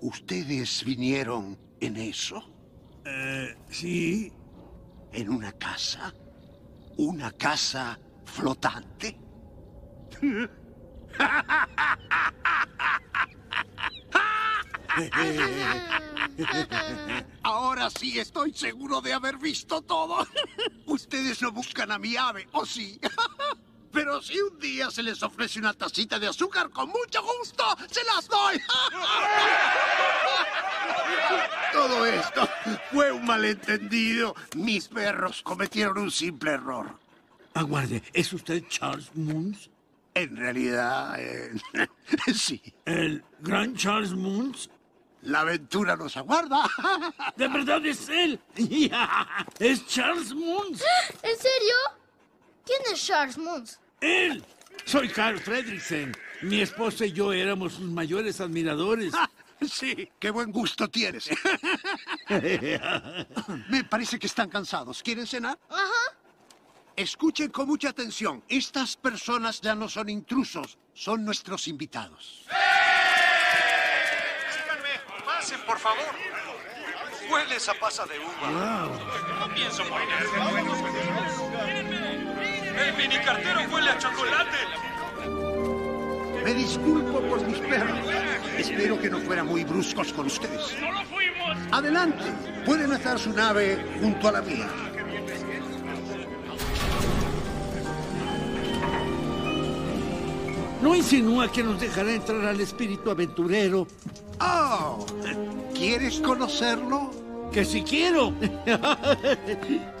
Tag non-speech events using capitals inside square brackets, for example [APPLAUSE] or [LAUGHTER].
¿Ustedes vinieron en eso? Eh, sí. ¿En una casa? ¿Una casa flotante? Ahora sí estoy seguro de haber visto todo. Ustedes no buscan a mi ave, ¿o sí? Pero si un día se les ofrece una tacita de azúcar, con mucho gusto se las doy. [LAUGHS] Todo esto fue un malentendido. Mis perros cometieron un simple error. Aguarde, ¿es usted Charles Moons? En realidad, eh, [LAUGHS] sí. ¿El gran Charles Moons? La aventura nos aguarda. [LAUGHS] ¿De verdad es él? ¡Es Charles Moons! ¿En serio? ¿Quién es Charles Moons? ¡Él! Soy Carl Fredricksen. Mi esposa y yo éramos sus mayores admiradores. Sí, qué buen gusto tienes. [LAUGHS] Me parece que están cansados. ¿Quieren cenar? Ajá. Escuchen con mucha atención. Estas personas ya no son intrusos, son nuestros invitados. Síganme, pasen, por favor. Huele esa pasa de uva. No pienso morir. Mini cartero huele a chocolate. Me disculpo por mis perros. Espero que no fueran muy bruscos con ustedes. Adelante, pueden hacer su nave junto a la mía. ¿No insinúa que nos dejará entrar al espíritu aventurero? Oh, ¿quieres conocerlo? ¡Que si quiero! [LAUGHS]